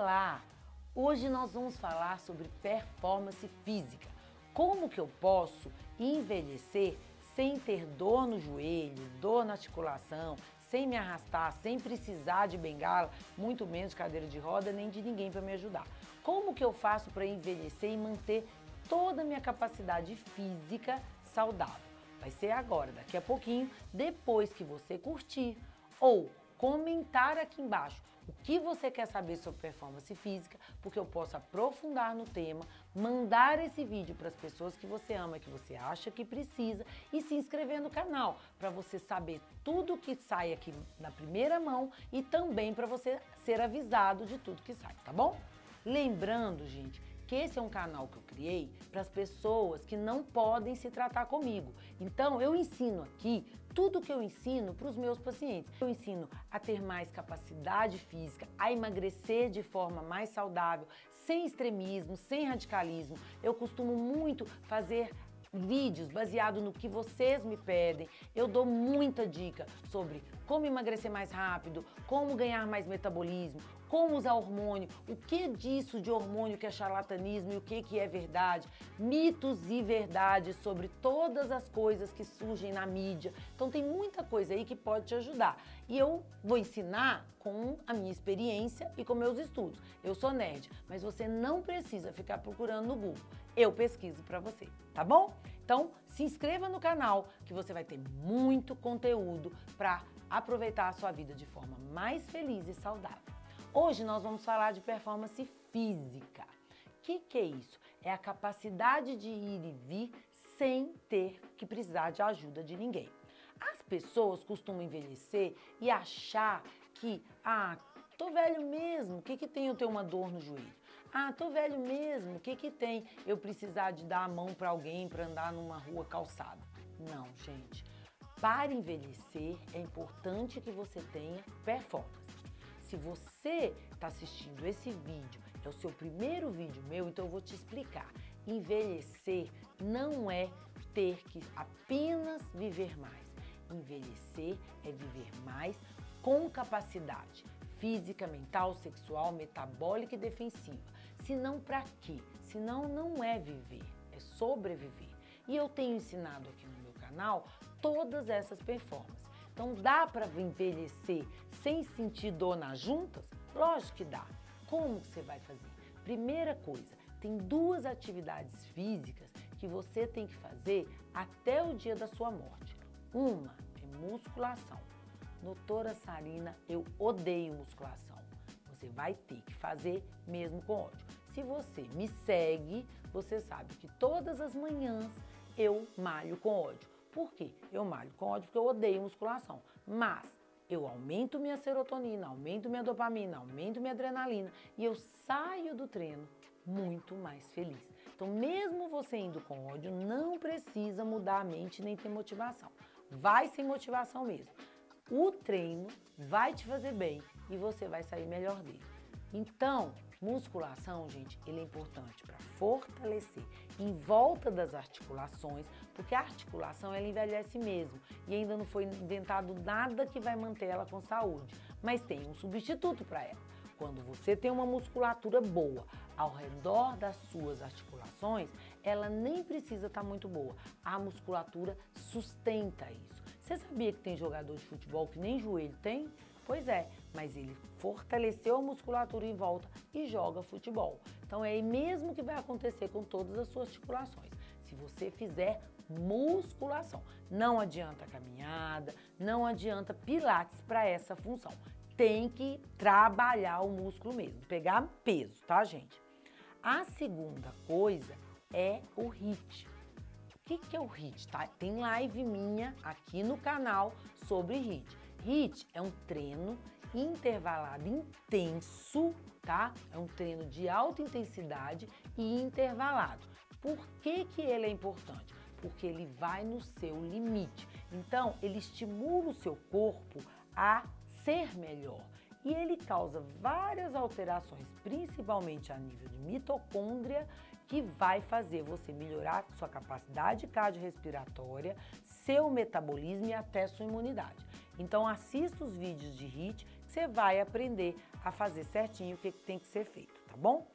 Olá! Hoje nós vamos falar sobre performance física. Como que eu posso envelhecer sem ter dor no joelho, dor na articulação, sem me arrastar, sem precisar de bengala, muito menos de cadeira de roda, nem de ninguém para me ajudar. Como que eu faço para envelhecer e manter toda a minha capacidade física saudável? Vai ser agora, daqui a pouquinho, depois que você curtir ou comentar aqui embaixo o que você quer saber sobre performance física, porque eu posso aprofundar no tema, mandar esse vídeo para as pessoas que você ama, que você acha que precisa e se inscrever no canal para você saber tudo que sai aqui na primeira mão e também para você ser avisado de tudo que sai, tá bom? Lembrando, gente, esse é um canal que eu criei para as pessoas que não podem se tratar comigo. Então eu ensino aqui tudo que eu ensino para os meus pacientes. Eu ensino a ter mais capacidade física, a emagrecer de forma mais saudável, sem extremismo, sem radicalismo. Eu costumo muito fazer vídeos baseados no que vocês me pedem. Eu dou muita dica sobre como emagrecer mais rápido, como ganhar mais metabolismo, como usar hormônio, o que disso de hormônio que é charlatanismo e o que, que é verdade, mitos e verdades sobre todas as coisas que surgem na mídia. Então tem muita coisa aí que pode te ajudar. E eu vou ensinar com a minha experiência e com meus estudos. Eu sou nerd, mas você não precisa ficar procurando no Google. Eu pesquiso para você, tá bom? Então, se inscreva no canal que você vai ter muito conteúdo para aproveitar a sua vida de forma mais feliz e saudável. Hoje nós vamos falar de performance física. O que, que é isso? É a capacidade de ir e vir sem ter que precisar de ajuda de ninguém. As pessoas costumam envelhecer e achar que, ah, tô velho mesmo, o que, que tem eu ter uma dor no joelho? Ah, tô velho mesmo, o que, que tem eu precisar de dar a mão para alguém para andar numa rua calçada? Não, gente. Para envelhecer é importante que você tenha performance. Se você está assistindo esse vídeo, é o seu primeiro vídeo meu, então eu vou te explicar. Envelhecer não é ter que apenas viver mais. Envelhecer é viver mais com capacidade física, mental, sexual, metabólica e defensiva. Senão para quê? Senão não é viver, é sobreviver. E eu tenho ensinado aqui no meu canal todas essas performances. Então dá para envelhecer sem sentir dor nas juntas? Lógico que dá. Como você vai fazer? Primeira coisa, tem duas atividades físicas que você tem que fazer até o dia da sua morte. Uma é musculação. Doutora Sarina, eu odeio musculação. Você vai ter que fazer mesmo com ódio. Se você me segue, você sabe que todas as manhãs eu malho com ódio. Por quê? Eu malho com ódio porque eu odeio musculação. Mas eu aumento minha serotonina, aumento minha dopamina, aumento minha adrenalina e eu saio do treino muito mais feliz. Então, mesmo você indo com ódio, não precisa mudar a mente nem ter motivação. Vai sem motivação mesmo. O treino vai te fazer bem e você vai sair melhor dele. Então, musculação, gente, ele é importante para fortalecer em volta das articulações, porque a articulação ela envelhece mesmo e ainda não foi inventado nada que vai manter ela com saúde, mas tem um substituto para ela. Quando você tem uma musculatura boa ao redor das suas articulações, ela nem precisa estar tá muito boa. A musculatura sustenta isso. Você sabia que tem jogador de futebol que nem joelho tem? Pois é, mas ele fortaleceu a musculatura em volta e joga futebol. Então é mesmo que vai acontecer com todas as suas articulações. Se você fizer musculação, não adianta caminhada, não adianta pilates para essa função. Tem que trabalhar o músculo mesmo, pegar peso, tá, gente? A segunda coisa é o HIIT. O que, que é o HIIT? Tá? Tem live minha aqui no canal sobre HIIT. HIIT é um treino intervalado intenso, tá? É um treino de alta intensidade e intervalado. Por que, que ele é importante? Porque ele vai no seu limite. Então, ele estimula o seu corpo a ser melhor e ele causa várias alterações, principalmente a nível de mitocôndria, que vai fazer você melhorar sua capacidade cardiorrespiratória, seu metabolismo e até sua imunidade. Então assista os vídeos de HIIT você vai aprender a fazer certinho o que tem que ser feito, tá bom?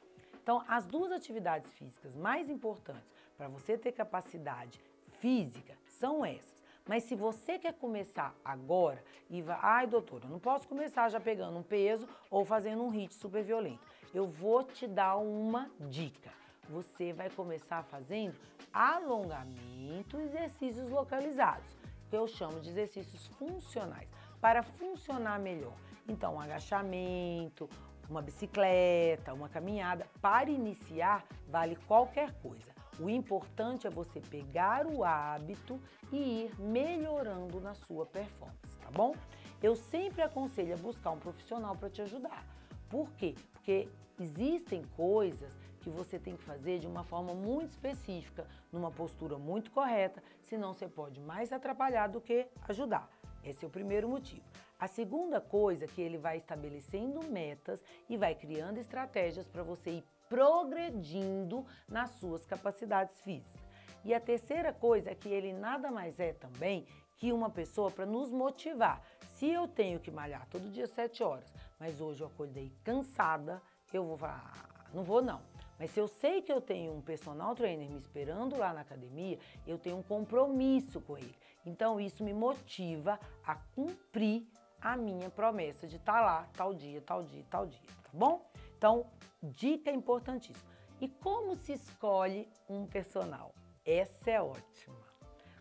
Então, as duas atividades físicas mais importantes para você ter capacidade física são essas. Mas se você quer começar agora e vai, ai doutor, eu não posso começar já pegando um peso ou fazendo um hit super violento. Eu vou te dar uma dica. Você vai começar fazendo alongamento, exercícios localizados, que eu chamo de exercícios funcionais, para funcionar melhor. Então, um agachamento, uma bicicleta, uma caminhada. Para iniciar, vale qualquer coisa. O importante é você pegar o hábito e ir melhorando na sua performance, tá bom? Eu sempre aconselho a buscar um profissional para te ajudar. Por quê? Porque existem coisas que você tem que fazer de uma forma muito específica, numa postura muito correta, senão você pode mais atrapalhar do que ajudar. Esse é o primeiro motivo. A segunda coisa é que ele vai estabelecendo metas e vai criando estratégias para você ir progredindo nas suas capacidades físicas. E a terceira coisa é que ele nada mais é também que uma pessoa para nos motivar. Se eu tenho que malhar todo dia 7 horas, mas hoje eu acordei cansada, eu vou falar, ah, não vou não. Mas se eu sei que eu tenho um personal trainer me esperando lá na academia, eu tenho um compromisso com ele. Então isso me motiva a cumprir a minha promessa de estar tá lá tal dia, tal dia, tal dia, tá bom? Então, dica importantíssima. E como se escolhe um personal? Essa é ótima.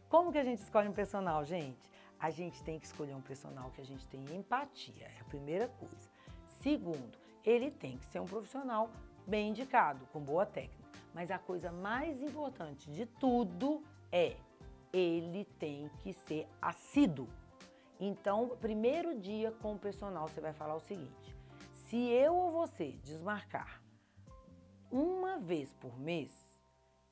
Como que a gente escolhe um personal, gente? A gente tem que escolher um personal que a gente tem empatia, é a primeira coisa. Segundo, ele tem que ser um profissional bem indicado, com boa técnica. Mas a coisa mais importante de tudo é ele tem que ser assíduo. Então, primeiro dia com o personal, você vai falar o seguinte: se eu ou você desmarcar uma vez por mês,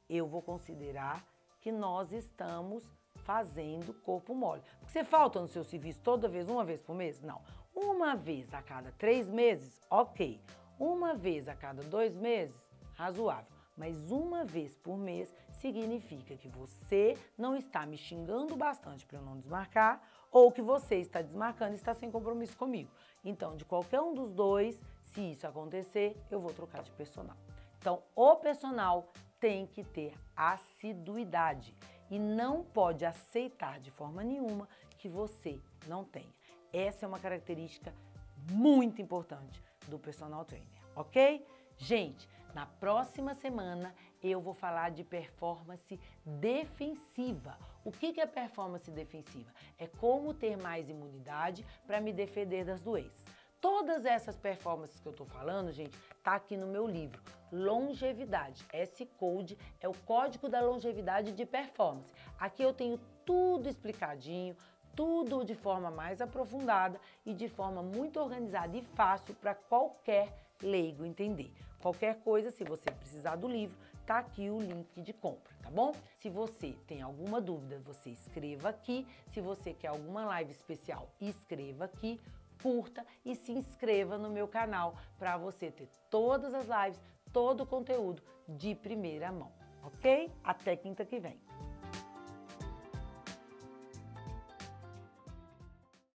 eu vou considerar que nós estamos fazendo corpo mole. Porque você falta no seu serviço toda vez, uma vez por mês? Não. Uma vez a cada três meses, ok. Uma vez a cada dois meses, razoável. Mas uma vez por mês significa que você não está me xingando bastante para eu não desmarcar ou que você está desmarcando e está sem compromisso comigo. Então, de qualquer um dos dois, se isso acontecer, eu vou trocar de personal. Então, o personal tem que ter assiduidade e não pode aceitar de forma nenhuma que você não tenha. Essa é uma característica muito importante do personal trainer, ok? Gente, na próxima semana eu vou falar de performance defensiva. O que é performance defensiva? É como ter mais imunidade para me defender das doenças. Todas essas performances que eu estou falando, gente, tá aqui no meu livro, Longevidade. Esse code é o código da longevidade de performance. Aqui eu tenho tudo explicadinho, tudo de forma mais aprofundada e de forma muito organizada e fácil para qualquer leigo entender. Qualquer coisa, se você precisar do livro, tá aqui o link de compra, tá bom? Se você tem alguma dúvida, você escreva aqui. Se você quer alguma live especial, escreva aqui, curta e se inscreva no meu canal para você ter todas as lives, todo o conteúdo de primeira mão, ok? Até quinta que vem.